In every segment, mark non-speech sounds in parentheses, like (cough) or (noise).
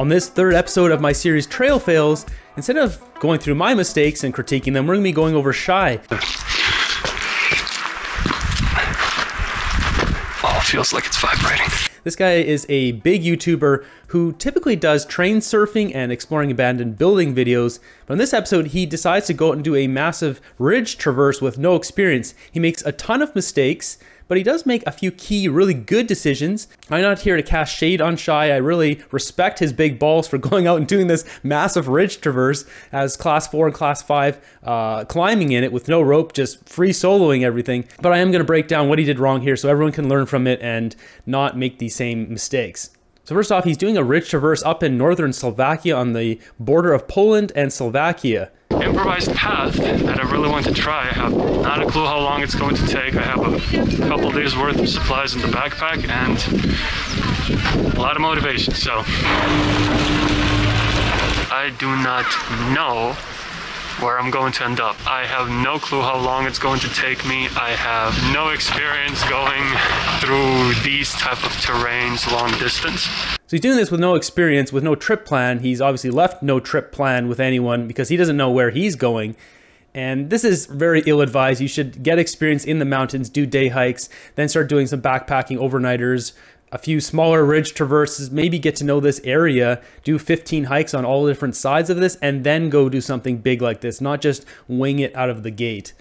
On this third episode of my series Trail Fails, instead of going through my mistakes and critiquing them, we're to be going over Shiey. Oh, feels like it's vibrating. This guy is a big YouTuber who typically does train surfing and exploring abandoned building videos, but in this episode he decides to go out and do a massive ridge traverse with no experience. He makes a ton of mistakes, but he does make a few key, really good decisions. I'm not here to cast shade on Shiey. I really respect his big balls for (laughs) going out and doing this massive ridge traverse as class 4 and class 5, uh, climbing in it with no rope, just free soloing everything. But I am going to break down what he did wrong here so everyone can learn from it and not make the same mistakes. So first off, he's doing a ridge traverse up in northern Slovakia on the border of Poland and Slovakia improvised path that I really want to try. I have not a clue how long it's going to take. I have a couple days worth of supplies in the backpack and a lot of motivation. So I do not know where I'm going to end up. I have no clue how long it's going to take me. I have no experience going through these type of terrains long distance. So he's doing this with no experience, with no trip plan. He's obviously left no trip plan with anyone because he doesn't know where he's going. And this is very ill advised. You should get experience in the mountains, do day hikes, then start doing some backpacking overnighters, a few smaller ridge traverses, maybe get to know this area, do 15 hikes on all the different sides of this, and then go do something big like this, not just wing it out of the gate.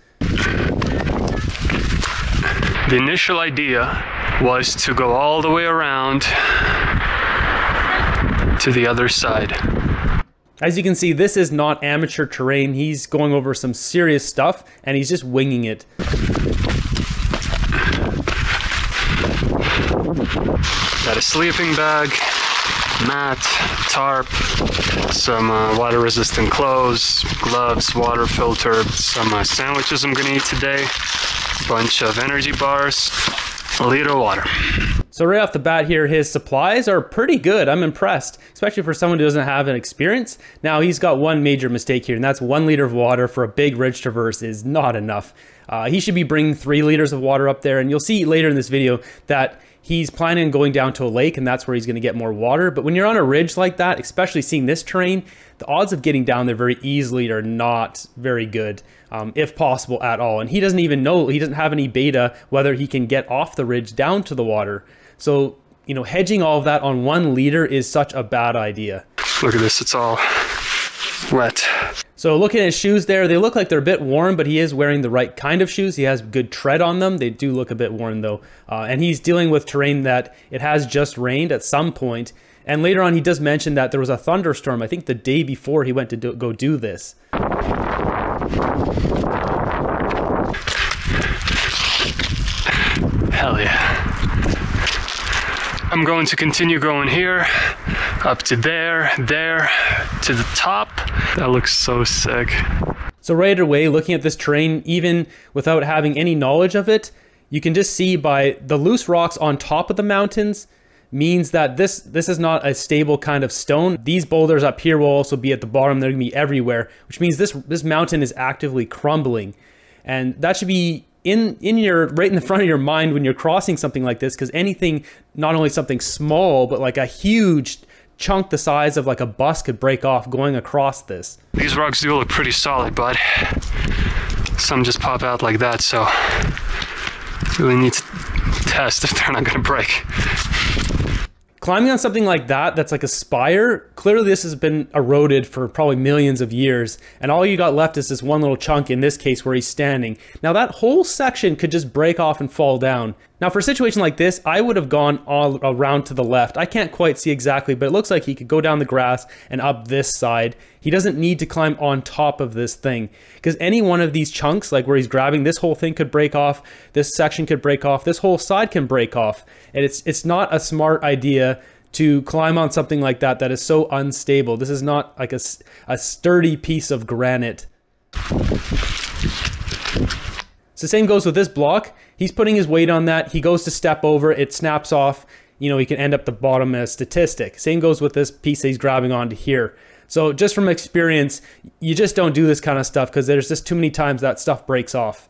The initial idea was to go all the way around to the other side. As you can see, this is not amateur terrain. He's going over some serious stuff, and he's just winging it. Got a sleeping bag, mat, tarp, some uh, water resistant clothes, gloves, water filter, some uh, sandwiches I'm gonna eat today, bunch of energy bars, a liter of water. So right off the bat here, his supplies are pretty good. I'm impressed, especially for someone who doesn't have an experience. Now he's got one major mistake here, and that's one liter of water for a big ridge traverse is not enough. Uh, he should be bringing three liters of water up there, and you'll see later in this video that he's planning on going down to a lake and that's where he's going to get more water. But when you're on a ridge like that, especially seeing this terrain, the odds of getting down there very easily are not very good, um, if possible at all. And he doesn't even know, he doesn't have any beta whether he can get off the ridge down to the water. So, you know, hedging all of that on one liter is such a bad idea. Look at this, it's all wet. So looking at his shoes there, they look like they're a bit worn, but he is wearing the right kind of shoes. He has good tread on them. They do look a bit worn though. Uh, and he's dealing with terrain that it has just rained at some point. And later on, he does mention that there was a thunderstorm, I think the day before he went to do, go do this. Hell yeah. I'm going to continue going here, up to there, there, to the top. That looks so sick. So right away, looking at this terrain, even without having any knowledge of it, you can just see by the loose rocks on top of the mountains means that this this is not a stable kind of stone. These boulders up here will also be at the bottom. They're gonna be everywhere, which means this this mountain is actively crumbling. And that should be in in your right in the front of your mind when you're crossing something like this because anything not only something small but like a huge chunk the size of like a bus could break off going across this. These rocks do look pretty solid but some just pop out like that so really need to test if they're not to break climbing on something like that that's like a spire clearly this has been eroded for probably millions of years and all you got left is this one little chunk in this case where he's standing. Now that whole section could just break off and fall down now for a situation like this, I would have gone all around to the left. I can't quite see exactly, but it looks like he could go down the grass and up this side. He doesn't need to climb on top of this thing because any one of these chunks, like where he's grabbing, this whole thing could break off, this section could break off, this whole side can break off. And it's, it's not a smart idea to climb on something like that that is so unstable. This is not like a, a sturdy piece of granite. So same goes with this block. He's putting his weight on that. He goes to step over, it snaps off. You know, he can end up the bottom as statistic. Same goes with this piece that he's grabbing onto here. So just from experience, you just don't do this kind of stuff because there's just too many times that stuff breaks off.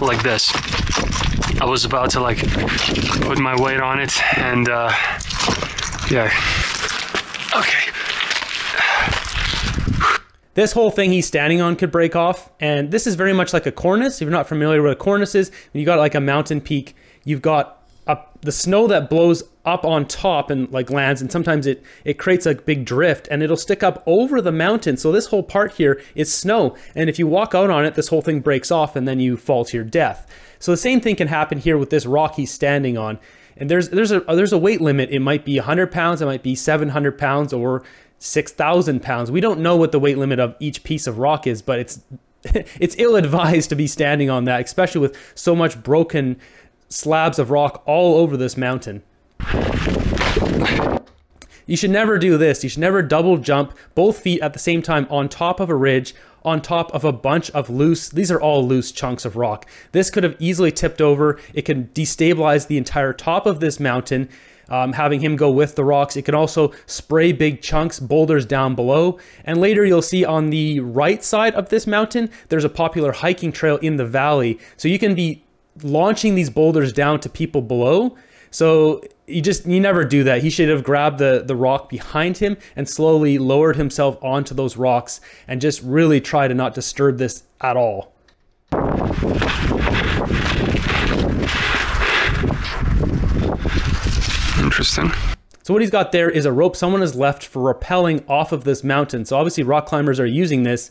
Like this. I was about to like put my weight on it and uh, yeah, Okay. This whole thing he's standing on could break off, and this is very much like a cornice. If you're not familiar with a cornice is, when you got like a mountain peak, you've got the snow that blows up on top and like lands, and sometimes it it creates a big drift, and it'll stick up over the mountain. So this whole part here is snow, and if you walk out on it, this whole thing breaks off, and then you fall to your death. So the same thing can happen here with this rock he's standing on. And there's there's a there's a weight limit. It might be 100 pounds, it might be 700 pounds, or 6,000 pounds. We don't know what the weight limit of each piece of rock is, but it's (laughs) it's ill advised to be standing on that, especially with so much broken slabs of rock all over this mountain. You should never do this. You should never double jump both feet at the same time on top of a ridge, on top of a bunch of loose, these are all loose chunks of rock. This could have easily tipped over. It can destabilize the entire top of this mountain um, having him go with the rocks. It can also spray big chunks, boulders down below. And later you'll see on the right side of this mountain, there's a popular hiking trail in the valley. So you can be launching these boulders down to people below. So you just you never do that. He should have grabbed the the rock behind him and slowly lowered himself onto those rocks and just really try to not disturb this at all. Interesting. So what he's got there is a rope someone has left for rappelling off of this mountain. So obviously rock climbers are using this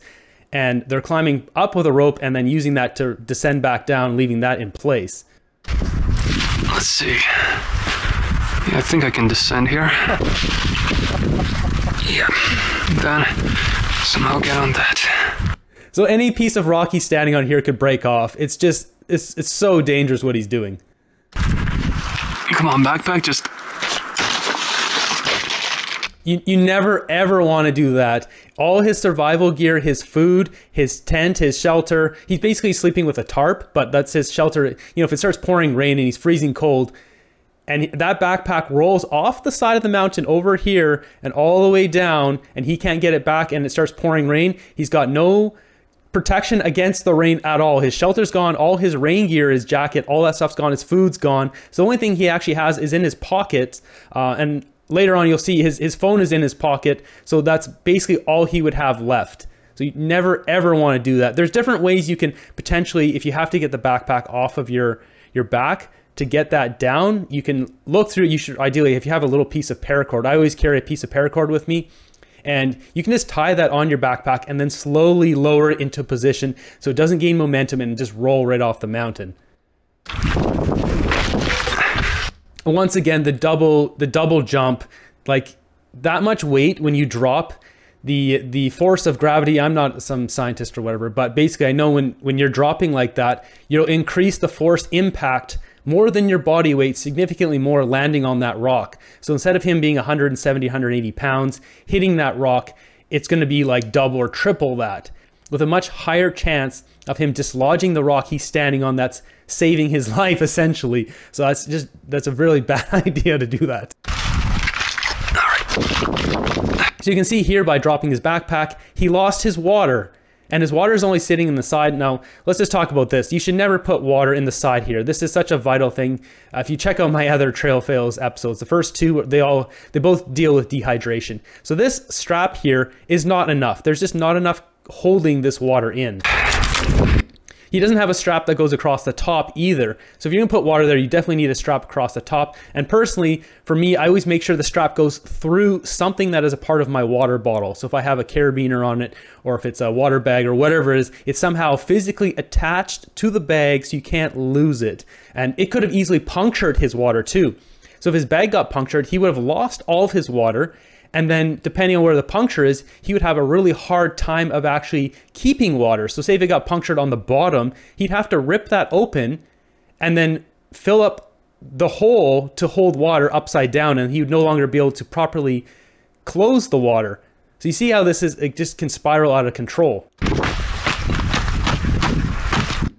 and they're climbing up with a rope and then using that to descend back down, leaving that in place. Let's see. Yeah, I think I can descend here. Yeah, then somehow get on that. So any piece of rock he's standing on here could break off. It's just, it's, it's so dangerous what he's doing. Come on, backpack, just you, you never ever want to do that. All his survival gear, his food, his tent, his shelter, he's basically sleeping with a tarp, but that's his shelter. You know, if it starts pouring rain and he's freezing cold, and that backpack rolls off the side of the mountain over here and all the way down, and he can't get it back, and it starts pouring rain, he's got no protection against the rain at all. His shelter's gone, all his rain gear, his jacket, all that stuff's gone, his food's gone. So the only thing he actually has is in his pocket. Uh, and later on, you'll see his, his phone is in his pocket. So that's basically all he would have left. So you never ever want to do that. There's different ways you can potentially, if you have to get the backpack off of your, your back, to get that down, you can look through. You should ideally, if you have a little piece of paracord, I always carry a piece of paracord with me and you can just tie that on your backpack and then slowly lower it into position so it doesn't gain momentum and just roll right off the mountain. Once again, the double the double jump, like that much weight when you drop, the the force of gravity i'm not some scientist or whatever but basically i know when when you're dropping like that you'll increase the force impact more than your body weight, significantly more landing on that rock. So instead of him being 170, 180 pounds, hitting that rock, it's going to be like double or triple that with a much higher chance of him dislodging the rock he's standing on that's saving his (laughs) life essentially. So that's just, that's a really (laughs) bad (laughs) idea to do that. So you can see here by dropping his backpack, he lost his water and his water is only sitting in the side. Now, let's just talk about this. You should never put water in the side here. This is such a vital thing. Uh, if you check out my other trail fails episodes, the first two, they all, they both deal with dehydration. So this strap here is not enough. There's just not enough holding this water in. He doesn't have a strap that goes across the top either. So if you're gonna put water there, you definitely need a strap across the top. And personally, for me, I always make sure the strap goes through something that is a part of my water bottle. So if I have a carabiner on it, or if it's a water bag or whatever it is, it's somehow physically attached to the bag so you can't lose it. And it could have easily punctured his water too. So if his bag got punctured, he would have lost all of his water and then depending on where the puncture is, he would have a really hard time of actually keeping water. So say if it got punctured on the bottom, he'd have to rip that open and then fill up the hole to hold water upside down and he would no longer be able to properly close the water. So you see how this is, it just can spiral out of control.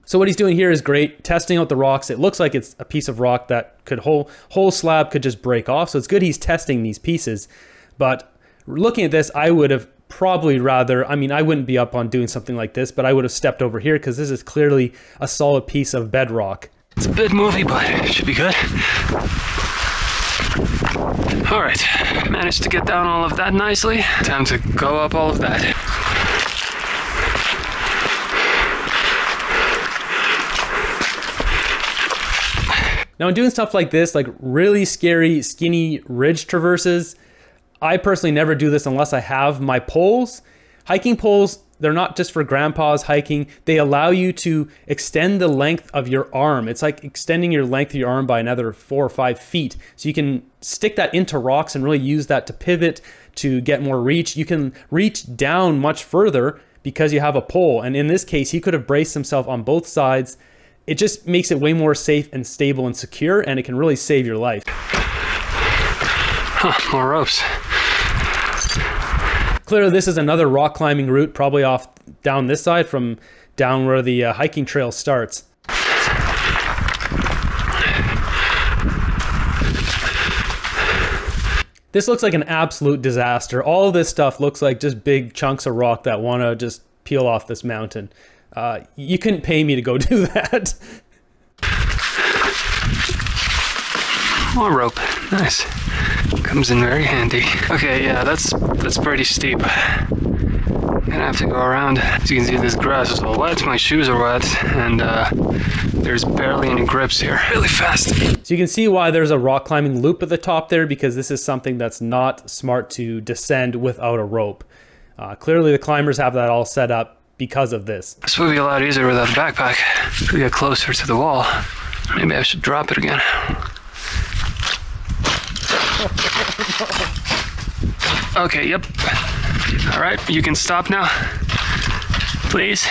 So what he's doing here is great, testing out the rocks. It looks like it's a piece of rock that could whole whole slab could just break off. So it's good he's testing these pieces. But looking at this, I would have probably rather, I mean, I wouldn't be up on doing something like this, but I would have stepped over here because this is clearly a solid piece of bedrock. It's a bit movie, but it should be good. All right, managed to get down all of that nicely. Time to go up all of that. Now, in doing stuff like this, like really scary, skinny ridge traverses, I personally never do this unless I have my poles. Hiking poles, they're not just for grandpa's hiking. They allow you to extend the length of your arm. It's like extending your length of your arm by another four or five feet. So you can stick that into rocks and really use that to pivot, to get more reach. You can reach down much further because you have a pole. And in this case, he could have braced himself on both sides it just makes it way more safe and stable and secure, and it can really save your life. Huh, more ropes. Clearly, this is another rock climbing route, probably off down this side from down where the uh, hiking trail starts. This looks like an absolute disaster. All this stuff looks like just big chunks of rock that want to just peel off this mountain. Uh, you couldn't pay me to go (laughs) do that. More rope. Nice. Comes in very handy. Okay, yeah, that's that's pretty steep. Gonna have to go around. As you can see, this grass is all wet. My shoes are wet, and uh, there's barely any grips here. Really fast. So you can see why there's a rock climbing loop at the top there, because this is something that's not smart to descend without a rope. Uh, clearly, the climbers have that all set up because of this. This would be a lot easier without a backpack. If we get closer to the wall, maybe I should drop it again. Okay, yep. All right, you can stop now. Please.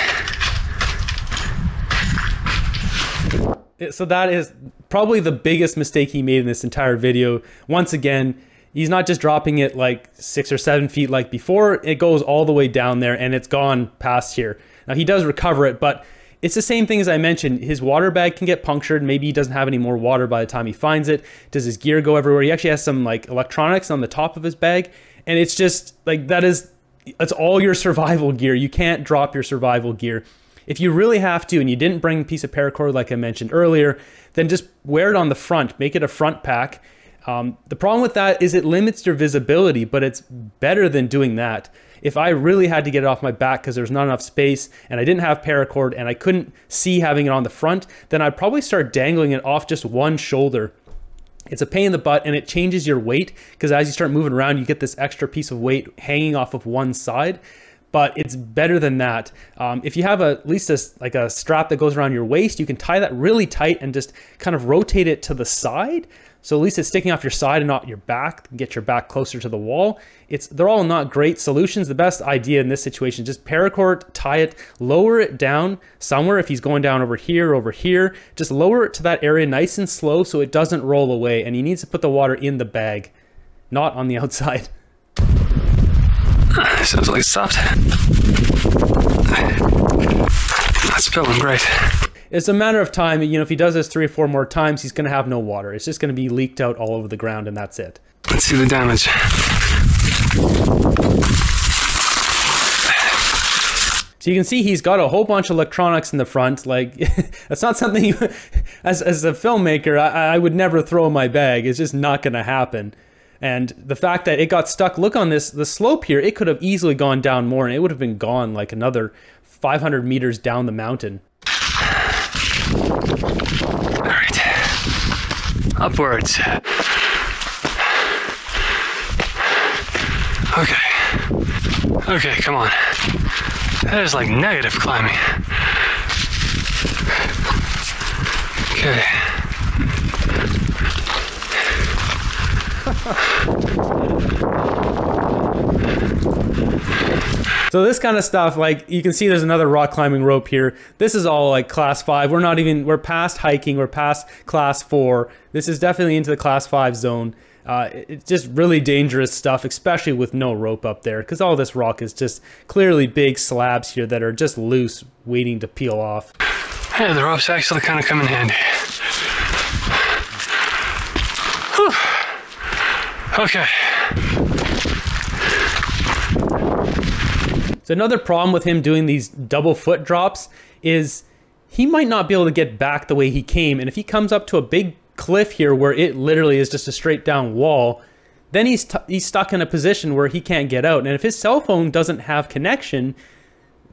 So that is probably the biggest mistake he made in this entire video. Once again, he's not just dropping it like six or seven feet like before. It goes all the way down there and it's gone past here. Now he does recover it, but it's the same thing as I mentioned. His water bag can get punctured. Maybe he doesn't have any more water by the time he finds it. Does his gear go everywhere? He actually has some like electronics on the top of his bag. And it's just like that is, it's all your survival gear. You can't drop your survival gear. If you really have to and you didn't bring a piece of paracord like I mentioned earlier, then just wear it on the front. Make it a front pack um, the problem with that is it limits your visibility, but it's better than doing that. If I really had to get it off my back because there's not enough space and I didn't have paracord and I couldn't see having it on the front, then I'd probably start dangling it off just one shoulder. It's a pain in the butt and it changes your weight because as you start moving around, you get this extra piece of weight hanging off of one side but it's better than that. Um, if you have a, at least a, like a strap that goes around your waist, you can tie that really tight and just kind of rotate it to the side. So at least it's sticking off your side and not your back, get your back closer to the wall. It's They're all not great solutions. The best idea in this situation, just paracord, tie it, lower it down somewhere. If he's going down over here, over here, just lower it to that area nice and slow so it doesn't roll away. And he needs to put the water in the bag, not on the (laughs) outside. (sighs) Sounds like soft. That's feeling great it's a matter of time. You know, if he does this three or four more times, he's going to have no water. It's just going to be leaked out all over the ground, and that's it. Let's see the damage. So you can see he's got a whole bunch of electronics in the front. Like, (laughs) that's not something, you, (laughs) as, as a filmmaker, I, I would never throw in my bag. It's just not going to happen. And the fact that it got stuck, look on this, the slope here, it could have easily gone down more and it would have been gone like another 500 meters down the mountain. Upwards. Okay. Okay, come on. That is like negative climbing. Okay. So this kind of stuff, like you can see there's another rock climbing rope here. This is all like class five. We're not even, we're past hiking, we're past class four. This is definitely into the class five zone. Uh, it's just really dangerous stuff, especially with no rope up there, because all this rock is just clearly big slabs here that are just loose, waiting to peel off. Yeah, the ropes actually kind of come in handy. Whew. Okay. So another problem with him doing these double foot drops is he might not be able to get back the way he came. And if he comes up to a big cliff here where it literally is just a straight down wall, then he's he's stuck in a position where he can't get out. And if his cell phone doesn't have connection,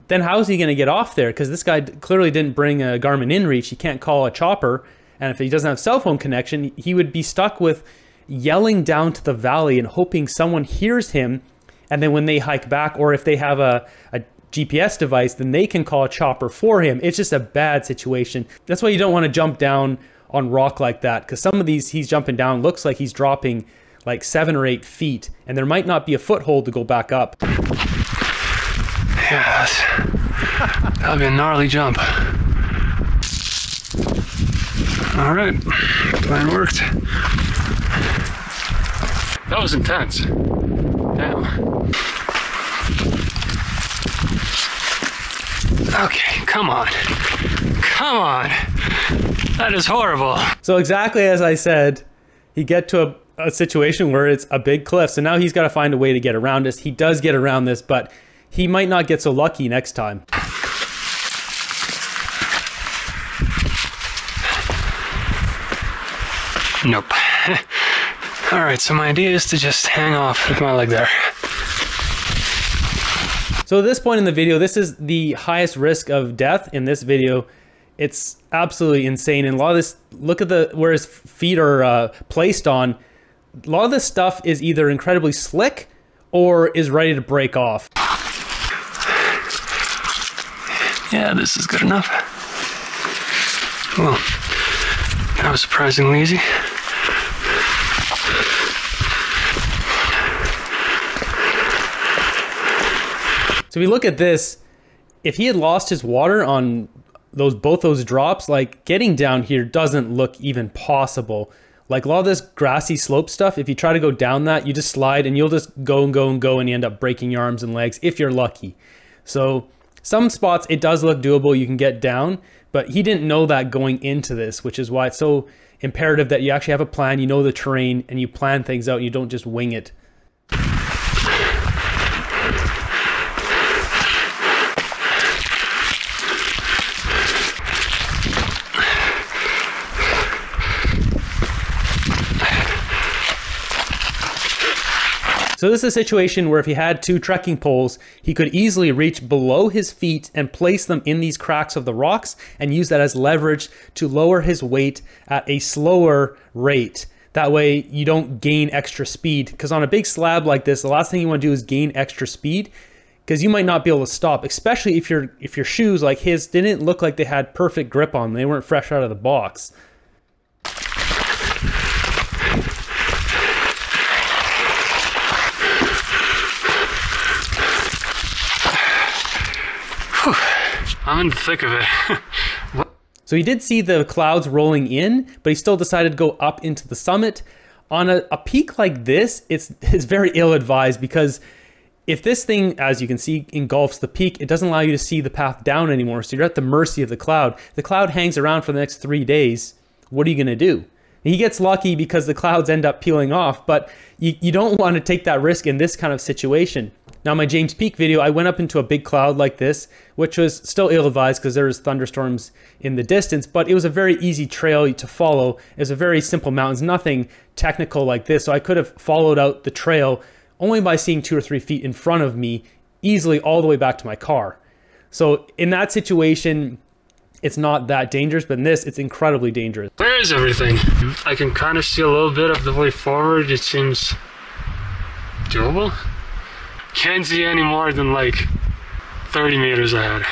then how is he going to get off there? Because this guy clearly didn't bring a Garmin InReach. He can't call a chopper, and if he doesn't have cell phone connection, he would be stuck with yelling down to the valley and hoping someone hears him. And then when they hike back, or if they have a, a GPS device, then they can call a chopper for him. It's just a bad situation. That's why you don't want to jump down on rock like that because some of these he's jumping down looks like he's dropping like seven or eight feet, and there might not be a foothold to go back up. Yeah, that'll be a gnarly jump. All right, plan worked. That was intense. Damn. Okay, come on. Come on. That is horrible. So exactly as I said, he get to a, a situation where it's a big cliff. So now he's got to find a way to get around this. He does get around this, but he might not get so lucky next time. Nope. (laughs) All right, so my idea is to just hang off with my leg there. So at this point in the video, this is the highest risk of death in this video. It's absolutely insane. And a lot of this, look at the where his feet are uh, placed on. A lot of this stuff is either incredibly slick or is ready to break off. Yeah, this is good enough. Well, that was surprisingly easy. So we look at this, if he had lost his water on those both those drops, like getting down here doesn't look even possible. Like a lot of this grassy slope stuff, if you try to go down that, you just slide and you'll just go and go and go and you end up breaking your arms and legs if you're lucky. So some spots it does look doable, you can get down, but he didn't know that going into this, which is why it's so imperative that you actually have a plan, you know the terrain, and you plan things out you don't just wing it. So this is a situation where if he had two trekking poles, he could easily reach below his feet and place them in these cracks of the rocks and use that as leverage to lower his weight at a slower rate. That way you don't gain extra speed because on a big slab like this, the last thing you want to do is gain extra speed because you might not be able to stop, especially if your if your shoes like his didn't look like they had perfect grip on them. They weren't fresh out of the box. I'm in the thick of it. (laughs) So he did see the clouds rolling in, but he still decided to go up into the summit. On a, a peak like this, it's, (laughs) it's very ill advised because if this thing, as you can see, engulfs the peak, it doesn't allow you to see the path down anymore. So you're at the mercy of the cloud. The cloud hangs around for the next three days. What are you going to do? He gets lucky because the clouds end up peeling off, but you, you don't (laughs) want to take that risk in this kind of situation. Now, my James Peak video, I went up into a big cloud like this, which was still ill-advised because there was thunderstorms in the distance, but it was a very easy trail to follow. It was a very simple mountains, nothing technical like this. So I could have followed out the trail only by seeing two or three feet in front of me easily all the way back to my car. So in that situation, it's not that dangerous, but in this, it's incredibly dangerous. Where is everything? I can kind of see a little bit of the way forward. It seems doable. Can't see any more than like 30 meters ahead.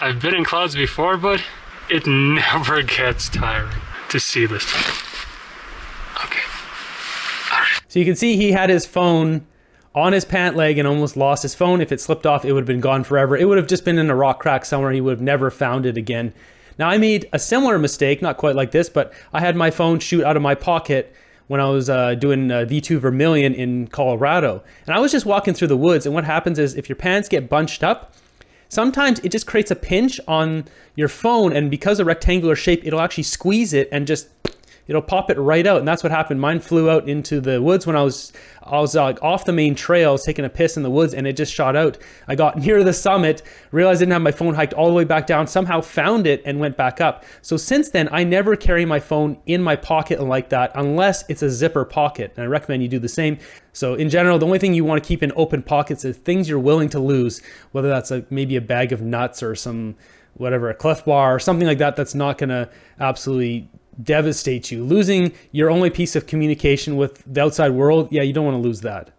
I've been in clouds before, but it (laughs) never gets tiring to see this. Okay. So you can see he had his phone on his pant leg and almost lost his phone. If it slipped off, it would have been gone forever. It would have just been in a rock crack somewhere. He would have never found it again. Now, I made a similar mistake, not quite like this, but I had my phone shoot out of my pocket when I was uh, doing uh, V2 Vermilion in Colorado. And I was just walking through the woods, and what happens is if your pants get bunched up, sometimes it just creates a pinch on your phone, and because of rectangular shape, it'll actually squeeze it and just it'll pop it right out. And that's what happened. Mine flew out into the woods when I was I was uh, like off the main trail, I was taking a piss in the woods, and it just shot out. I got (laughs) near the summit, realized I didn't have my phone, hiked all the way back down, somehow found it and went back up. So since then, I never carry my phone in my pocket like that unless it's a zipper pocket. And I recommend you do the same. So in general, the only thing you want to keep in open pockets is things you're willing to lose, whether that's a, maybe a bag of nuts or some whatever, a Clif Bar or something like that that's not going to absolutely devastate you. Losing your only piece of communication with the outside world, yeah, you don't want to lose that.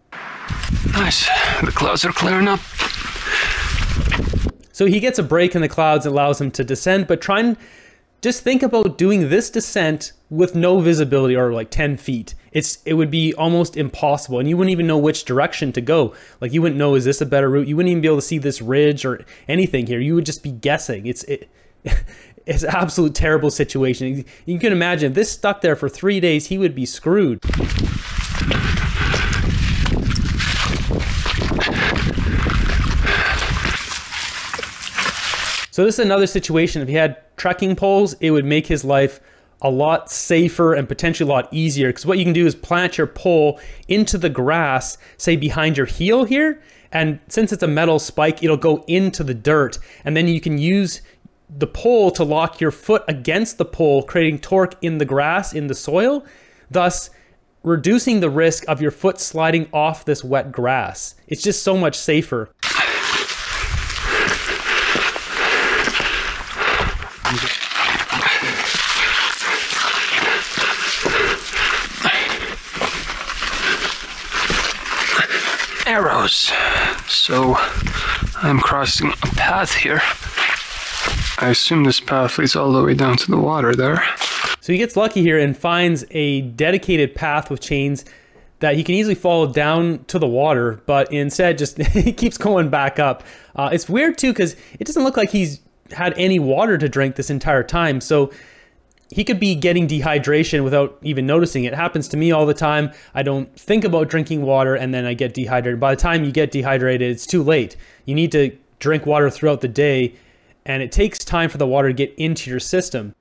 Nice. The clouds are clearing up. So he gets a break in the clouds, and allows him to descend, but try and just think about doing this descent with no visibility or like 10 feet. It's it would be almost impossible and you wouldn't even know which direction to go. Like you wouldn't know is this a better route? You wouldn't even be able to see this ridge or anything here. You would just be guessing. It's it, (laughs) it's an absolute terrible situation. You can imagine if this stuck there for 3 days, he would be screwed. So this is another situation. If he had trekking poles, it would make his life a lot safer and potentially a lot easier. Because what you can do is plant your pole into the grass, say behind your heel here. And since it's a metal spike, it'll go into the dirt. And then you can use the pole to lock your foot against the pole, creating torque in the grass, in the soil, thus reducing the risk of your foot sliding off this wet grass. It's just so much safer. arrows. So I'm crossing a path here. I assume this path leads all the way down to the water there. So he gets lucky here and finds a dedicated path with chains that he can easily follow down to the water, but instead just (laughs) he keeps going back up. Uh, it's weird too because it doesn't look like he's had any water to drink this entire time. So he could be getting dehydration without even noticing. It happens to me all the time. I don't think about drinking water and then I get dehydrated. By the time you get dehydrated, it's too late. You need to drink water throughout the day and it takes time for the water to get into your system.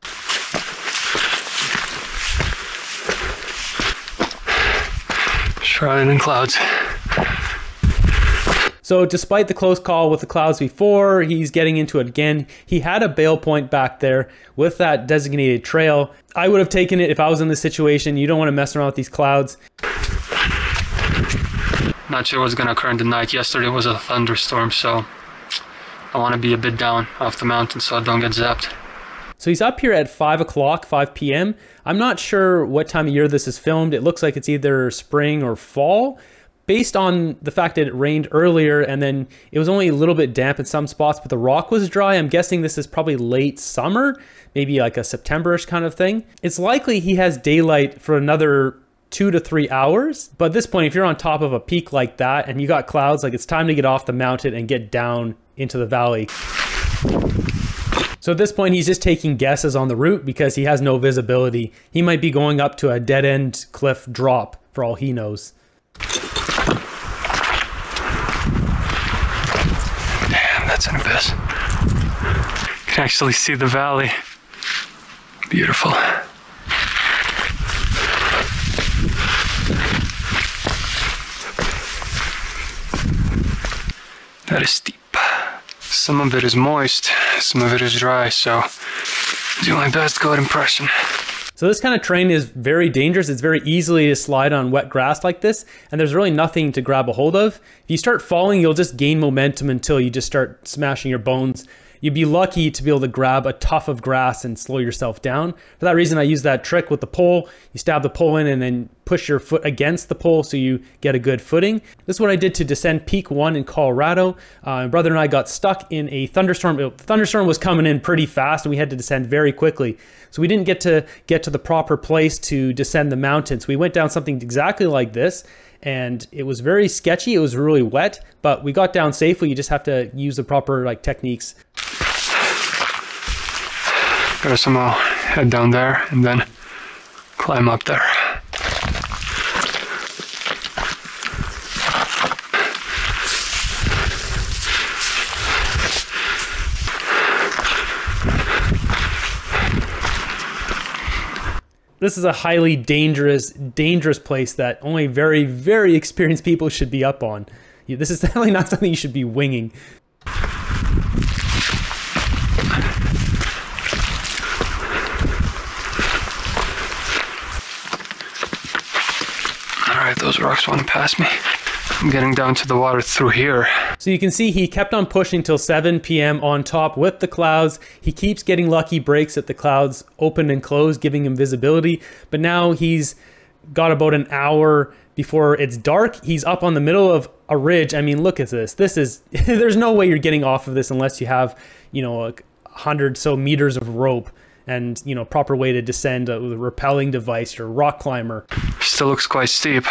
Shrouded in clouds. So despite the close call with the clouds before, he's getting into it again. He had a bail point back there with that designated trail. I would have taken it if I was in this situation. You don't want to mess around with these clouds. Not sure what's going to occur in the night. Yesterday was a thunderstorm, so I want to be a bit down off the mountain so I don't get zapped. So he's up here at 5 o'clock, 5 p.m. I'm not sure what time of year this is filmed. It looks like it's either spring or fall based on the fact that it rained earlier and then it was only a little bit damp in some spots, but the rock was dry, I'm guessing this is probably late summer, maybe like a Septemberish kind of thing. It's likely he has daylight for another two to three hours. But at this point, if you're on top of a peak like that and you got clouds, like it's time to get off the mountain and get down into the valley. So at this point, he's just taking guesses on the route because he has no visibility. He might be going up to a dead end cliff drop for all he knows. Damn, that's an abyss. You can actually see the valley. Beautiful. That is steep. Some of it is moist, some of it is dry, so do my best good impression. So this kind of terrain is very dangerous. It's very easily to slide on wet grass like this, and there's really nothing to grab a hold of. If you start falling, you'll just gain momentum until you just start smashing your bones you'd be lucky to be able to grab a tuft of grass and slow yourself down. For that reason, I use that trick with the pole. You stab the pole in and then push your foot against the pole so you get a good footing. This is what I did to descend Peak 1 in Colorado. Uh, my brother and I got stuck in a thunderstorm. Thunderstorm was coming in pretty fast and we had to descend very quickly. So we didn't get to get to the proper place to descend the mountains. We went down something exactly like this and it was very sketchy. It was really wet, but we got down safely. You just have to use the proper like techniques. Gotta somehow uh, head down there and then climb up there. This is a highly dangerous, dangerous place that only very, very experienced people should be up on. This is (laughs) definitely not something you should be winging. All right, those rocks want to pass me. I'm getting down to the water through here. So you can see he kept on pushing till 7 p.m. on top with the clouds. He keeps getting lucky breaks at the clouds open and close, giving him visibility. But now he's got about an hour before it's dark. He's up on the middle of a ridge. I mean, look at this. This is, (laughs) there's no way you're getting off of this unless you have, you know, a hundred so meters of rope and, you know, proper way to descend uh, with a rappelling device or rock climber. Still looks quite steep.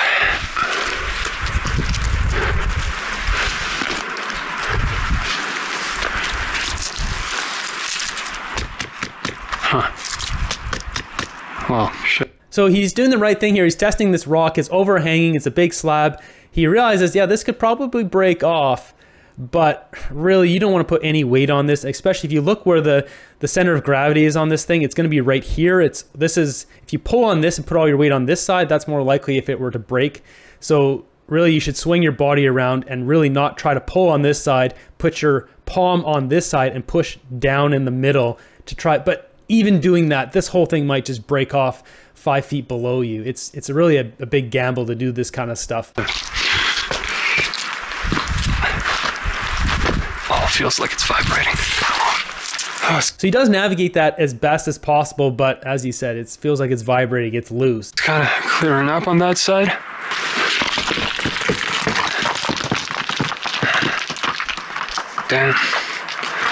Well, shit. So he's doing the right thing here. He's testing this rock. It's overhanging. It's a big slab. He realizes, yeah, this could probably break off, but really you don't want to put any weight on this, especially if you look where the, the center of gravity is on this thing, it's going to be right here. It's This is, if you pull on this and put all your weight on this side, that's more likely if it were to break. So really you should swing your body around and really not try to pull on this side, put your palm on this side and push down in the middle to try, but even doing that, this whole thing might just break off five feet below you. It's it's really a, a big gamble to do this kind of stuff. Oh, it feels like it's vibrating. So he does navigate that as best as possible, but as you said, it feels like it's vibrating, it's loose. It's kind of clearing up on that side. Damn.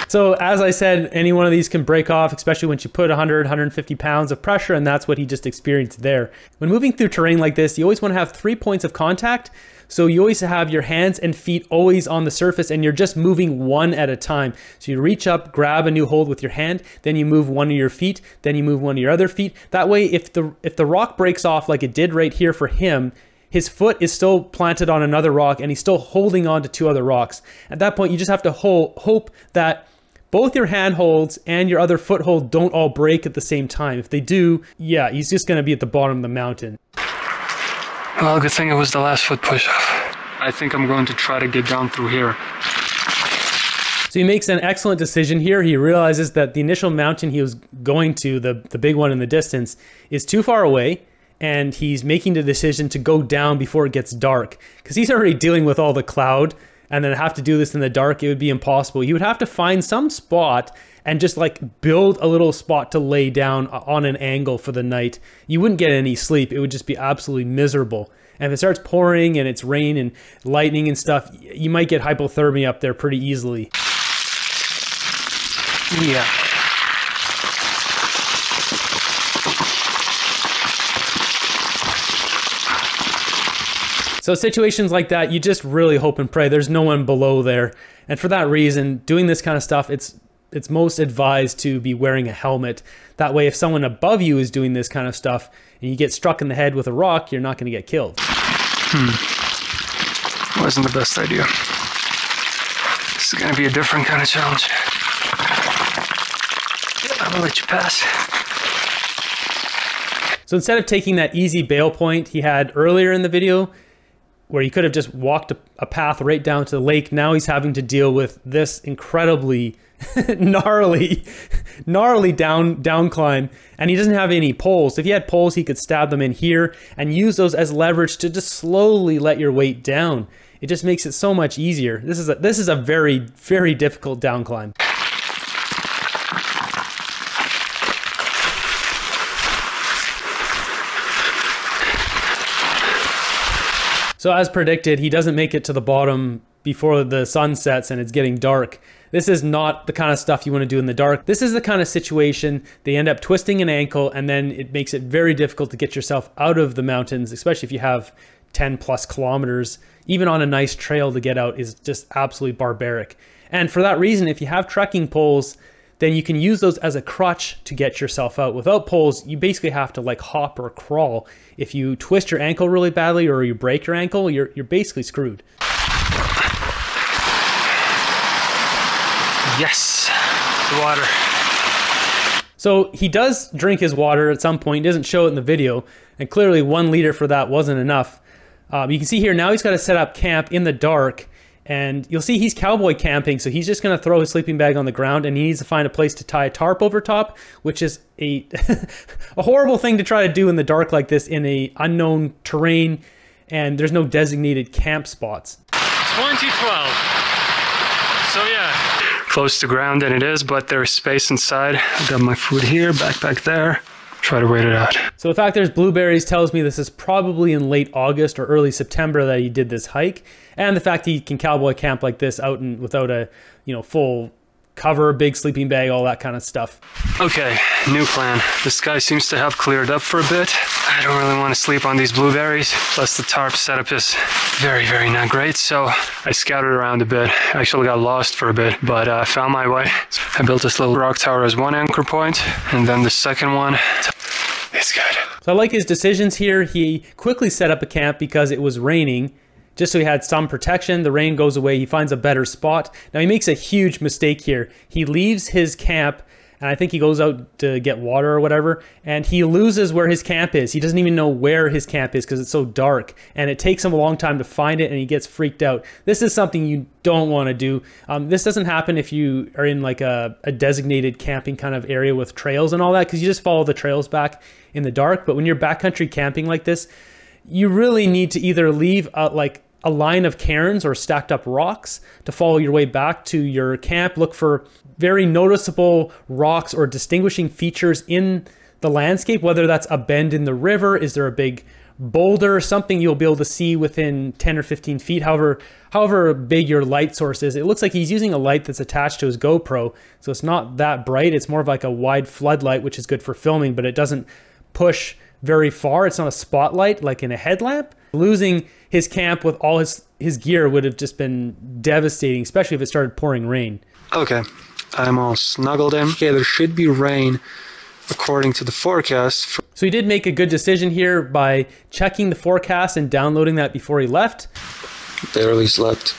So as I said, any one of these can break off, especially once you put 100, 150 pounds of pressure, and that's what he just experienced there. When moving through terrain like this, you always want to have three points of contact. So you always have your hands and feet always on the surface and you're just moving one at a time. So you reach up, grab a new hold with your hand, then you move one of your feet, then you move one of your other feet. That way, if the, if the rock breaks off like it did right here for him, his foot is still planted on another rock and he's still holding on to two other rocks. At that point, you just have to hope that both your handholds and your other foothold don't all break at the same time. If they do, yeah, he's just going to be at the bottom of the mountain. Well, good thing it was the last foot push-off. I think I'm going to try to get down through here. So he makes an excellent decision here. He realizes that the initial mountain he was going to, the, the big one in the distance, is too far away. And he's making the decision to go down before it gets dark. Because he's already dealing with all the cloud and then have to do this in the dark, it would be impossible. You would have to find some spot and just like build a little spot to lay down uh, on an angle for the night. You wouldn't get any sleep. It would just be absolutely miserable. And if it starts pouring and it's rain and lightning and stuff, you might get hypothermia up there pretty easily. Yeah. So situations like that, you just really hope and pray there's no one below there. And for that reason, doing this kind of stuff, it's it's most advised to be wearing a helmet. That way, if someone above you is doing this kind of stuff and you get struck in the head with a rock, you're not going to get killed. Hmm. Wasn't the best idea. This is going to be a different kind of challenge. I'm going to let you pass. So instead of taking that easy bail point he had earlier in the video, where he could have just walked a, a, path right down to the lake. Now he's having to deal with this incredibly (laughs) gnarly, (laughs) gnarly down down climb, and he doesn't have any poles. If he had poles, he could stab them in here and use those as leverage to just slowly let your weight down. It just makes it so much easier. This is a, this is a very very difficult down climb. So as predicted, he doesn't make it to the bottom before the sun sets and it's getting dark. This is not the kind of stuff you want to do in the dark. This is the kind of situation they end up twisting an ankle and then it makes it very difficult to get yourself out of the mountains, especially if you have 10 plus kilometers. Even on a nice trail to get out is just absolutely barbaric. And for that reason, if you have trekking poles, then you can use those as a crutch to get yourself out. Without poles, you basically have to like hop or crawl. If you twist your ankle really badly or you break your ankle, you're, you're basically screwed. Yes, the water. So he does drink his water at some point. He doesn't show it in the video, and clearly one liter for that wasn't enough. Um, you can see here now he's got to set up camp in the dark, and you'll see he's cowboy camping. So he's just going to throw his sleeping bag on the ground, and he needs to find a place to tie a tarp over top, which is a (laughs) a horrible thing to try to do in the dark like this in a unknown terrain, and there's no designated camp spots. 2012. So yeah. Close to ground and it is, but there's space inside. I've got my food here, backpack there. Try to wait it out. So the fact there's blueberries tells me this is probably in late August or early September that he did this hike, and the fact he can cowboy camp like this out and without a you know full cover, big sleeping bag, all that kind of stuff. Okay, new plan. The sky seems to have cleared up for a bit. I don't really want to sleep on these blueberries. Plus the tarp setup is very, very not great. So I scattered around a bit. I actually got lost for a bit, but I uh, found my way. I built this little rock tower as one anchor point, and then the second one is good. So I like his decisions here. He quickly set up a camp because it was raining just so he had some protection. The rain goes away. He finds a better spot. Now he makes a huge mistake here. He leaves his camp and I think he goes out to get water or whatever, and he loses where his camp is. He doesn't even know where his camp is because it's so dark, and it takes him a long time to find it, and he gets freaked out. This is something you don't want to do. Um, this doesn't happen if you are in like a, a designated camping kind of area with trails and all that, because you just follow the trails back in the dark. But when you're backcountry camping like this, you really need to either leave uh, like a line of cairns or stacked up rocks to follow your way back to your camp. Look for very noticeable rocks or distinguishing features in the landscape, whether that's a bend in the river, is there a big boulder, something you'll be able to see within 10 or 15 feet, however, however big your light source is. It looks like he's using a light that's attached to his GoPro, so it's not that bright. It's more of like a wide floodlight, which is good for filming, but it doesn't push very far. It's not a spotlight like in a headlamp. Losing his camp with all his, his gear would have just been devastating, especially if it started pouring rain. Okay, I'm all snuggled in. Okay, there should be rain according to the forecast. So he did make a good decision here by checking the forecast and downloading that before he left. Barely slept.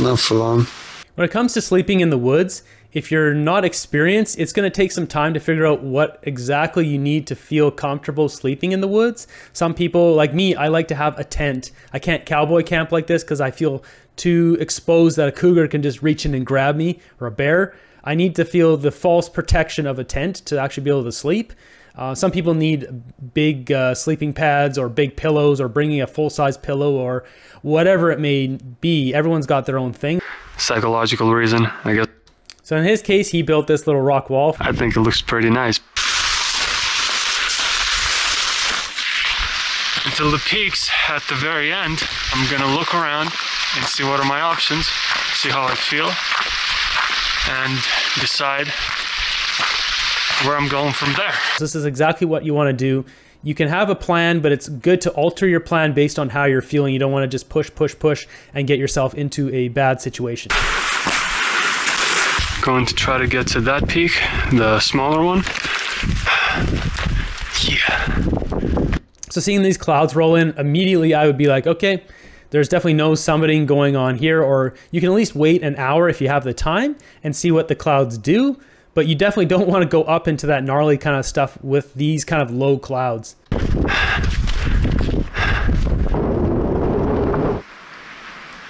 Not for long. When it comes to sleeping in the woods, if you're not experienced, it's going to take some time to figure out what exactly you need to feel comfortable sleeping in the woods. Some people, like me, I like to have a tent. I can't cowboy camp like this because I feel too exposed that a cougar can just reach in and grab me or a bear. I need to feel the false protection of a tent to actually be able to sleep. Uh, some people need big uh, sleeping pads or big pillows or bringing a full size pillow or whatever it may be. Everyone's got their own thing. Psychological reason, I guess. So in his case, he built this little rock wall. I think it looks pretty nice. Until the peaks at the very end, I'm gonna look around and see what are my options, see how I feel, and decide where I'm going from there. This is exactly what you want to do. You can have a plan, but it's good to alter your plan based on how you're feeling. You don't want to just push, push, push and get yourself into a bad situation. Going to try to get to that peak, the smaller one. Yeah. So seeing these clouds roll in, immediately I would be like, okay, there's definitely no summiting going on here, or you can at least wait an hour if you have the time and see what the clouds do. But you definitely don't (laughs) want to go up into that gnarly kind of stuff with these kind of low clouds.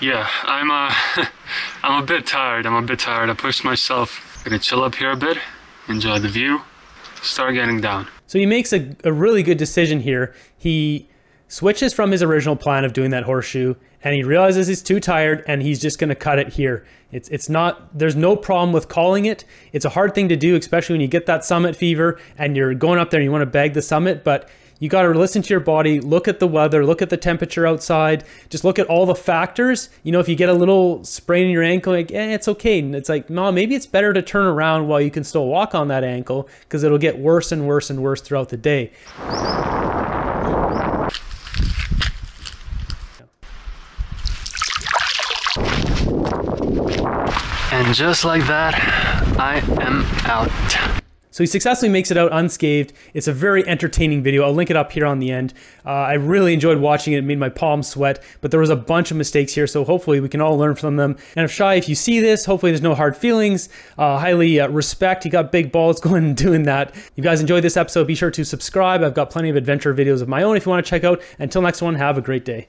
Yeah, I'm uh, (laughs) I'm a bit tired. I'm a bit tired. I pushed myself. Gonna chill up here a bit, enjoy the view, start getting down. So he makes a, a really good decision here. He switches from his original plan of doing that horseshoe and he realizes he's too tired and he's just going to cut it here. It's it's not there's no problem with calling it. It's a hard thing to do especially when you get that summit fever and you're going up there and you want to bag the summit, but you got to listen to your body, look at the weather, look at the temperature outside, just look at all the factors. You know, if you get a little sprain in your ankle, like, eh, it's okay. And it's like, no, maybe it's better to turn around while you can still walk on that ankle because it'll get worse and worse and worse throughout the day. And just like that, I am out. So he successfully makes it out unscathed. It's a very entertaining video. I'll link it up here on the end. Uh, I really enjoyed watching it. It made my palms sweat, but there was a bunch of mistakes here, so hopefully we can all learn from them. And if Shiey, if you see this, hopefully there's no hard feelings. Uh, highly uh, respect. You got big balls (laughs) going and doing that. If you guys enjoyed this episode, be sure to subscribe. I've got plenty of adventure videos of my own if you want to check out. Until next one, have a great day.